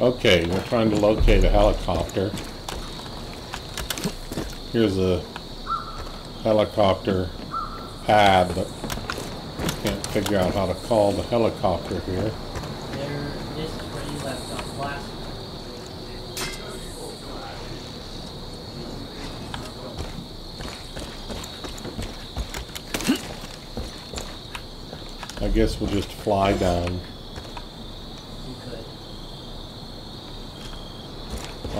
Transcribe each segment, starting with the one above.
Okay, we're trying to locate a helicopter. Here's a helicopter pad, but can't figure out how to call the helicopter here. There, this is where you left off last. I guess we'll just fly down. You could.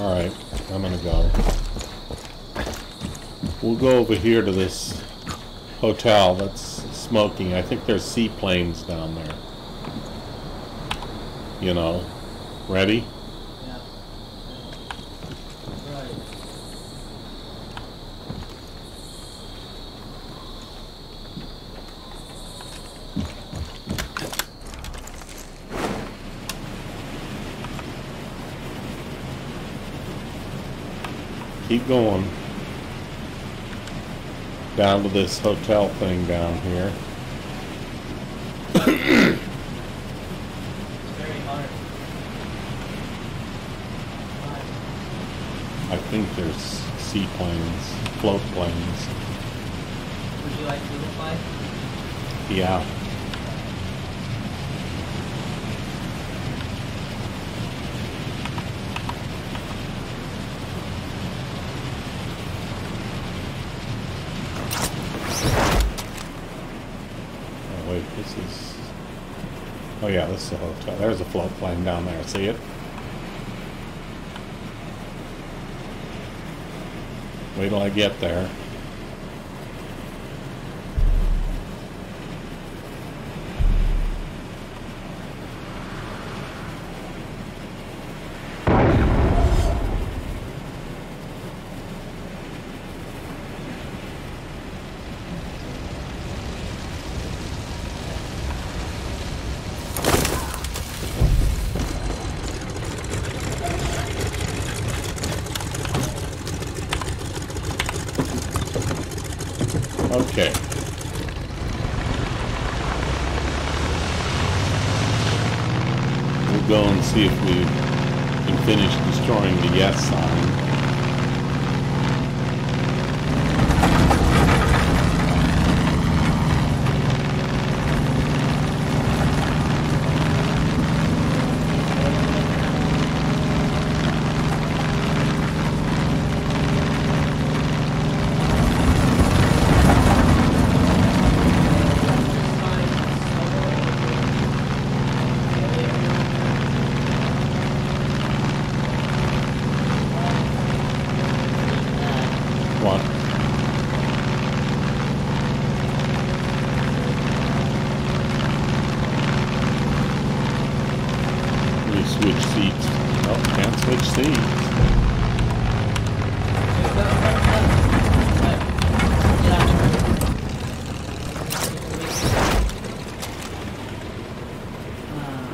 Alright, I'm gonna go. We'll go over here to this hotel that's smoking. I think there's seaplanes down there. You know. Ready? Yeah. Right. Keep going. Down to this hotel thing down here. It's very hard. But I think there's seaplanes, float planes. would you like to fly? Yeah. Oh wait, this is. Oh yeah, this is a hotel. There's a float plane down there. See it? Wait till I get there. Okay. We'll go and see if we can finish destroying the yes sign. What? We switch seats. Oh, can't switch seats.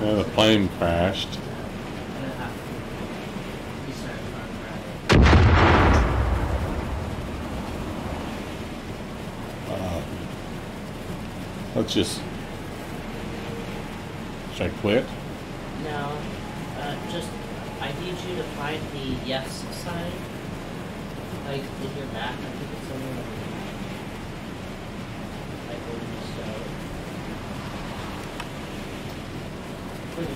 Yeah, the plane crashed. Uh, let's just. Should I quit? No, uh, just I need you to find the yes sign, like in your map. I think it's somewhere like where you start. Where you coming for? If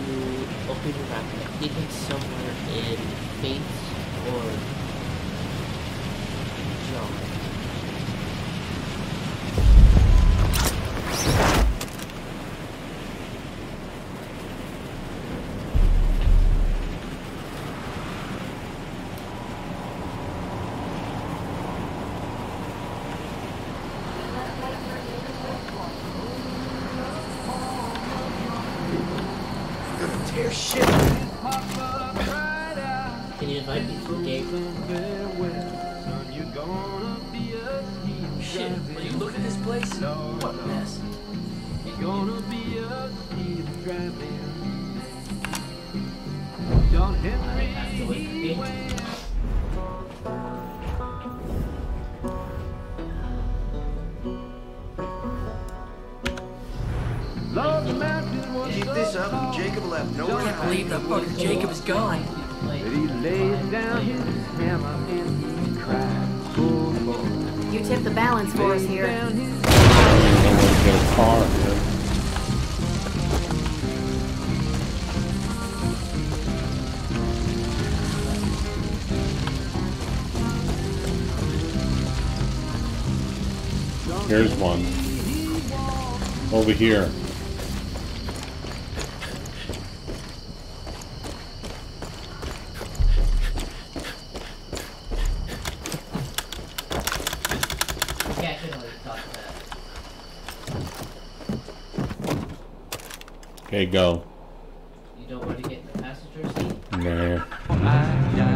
you open your map, I think somewhere in Faith or Tear shit. Can you invite me to a game? Shit, will you look at this place? What a mess. I have to wait for the game. Keep this up, and Jacob will have nowhere to Can't believe that hide. fucking Jacob is gone. Like, He lays down his hammer and he cries. Oh. You tipped the balance for us here. I don't even know where to get a car here. Here's one. Over here. Okay, go. You don't want to get in the passenger seat? Nah.